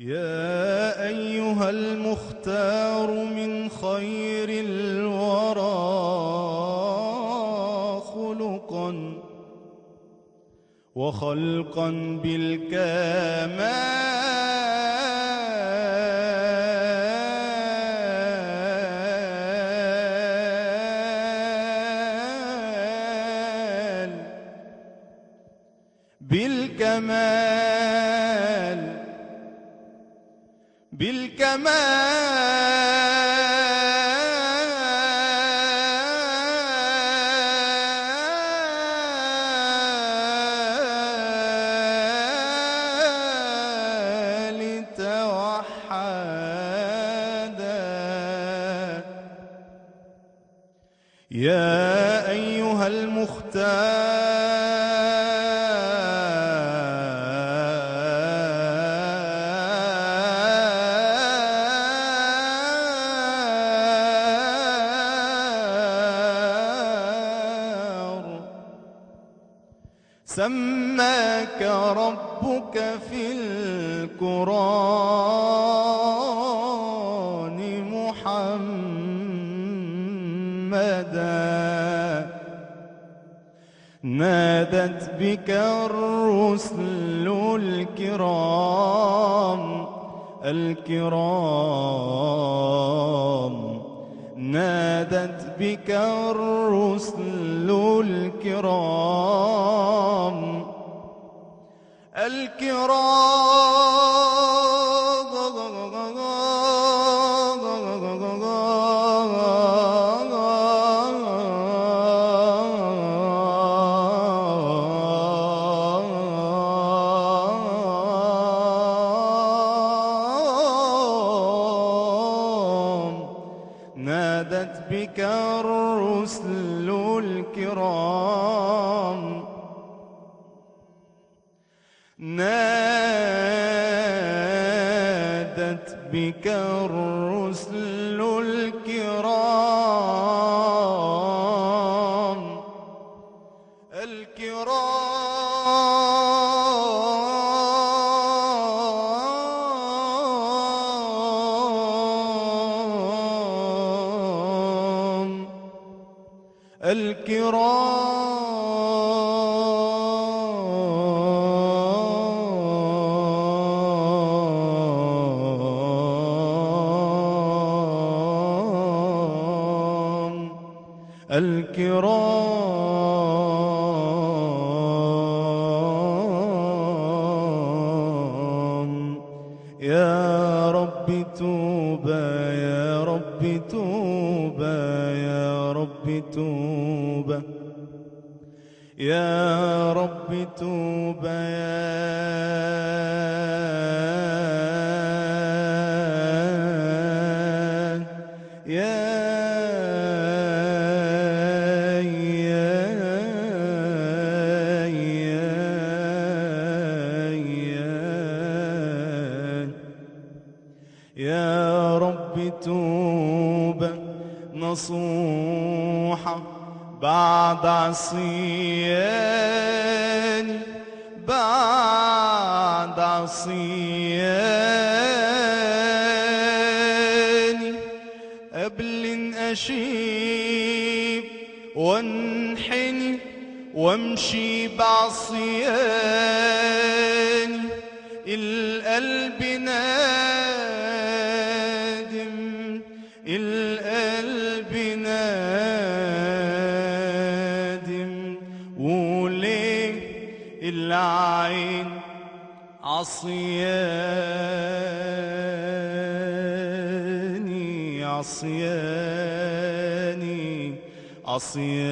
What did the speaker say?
يا أيها المختار من خير الورى خلقا وخلقا بالكمال بالكمال بالكمال توحدا يا أيها المختار سماك ربك في القرآن محمدا. نادت بك الرسل الكرام الكرام. نادت بك الرسل الكرام. الكرام نادت بك الرسل الكرام نادت بك الرسل الكرام الكرام الكرام. الكرام. يا رب توبة يا رب توبة يا رب توبة يا رب توبة يا رب توبة نصوحة بعد عصياني بعد عصياني قبل ان أشيب وانحني وامشي بعصياني القلب نادم العين عصياني عصياني عصياني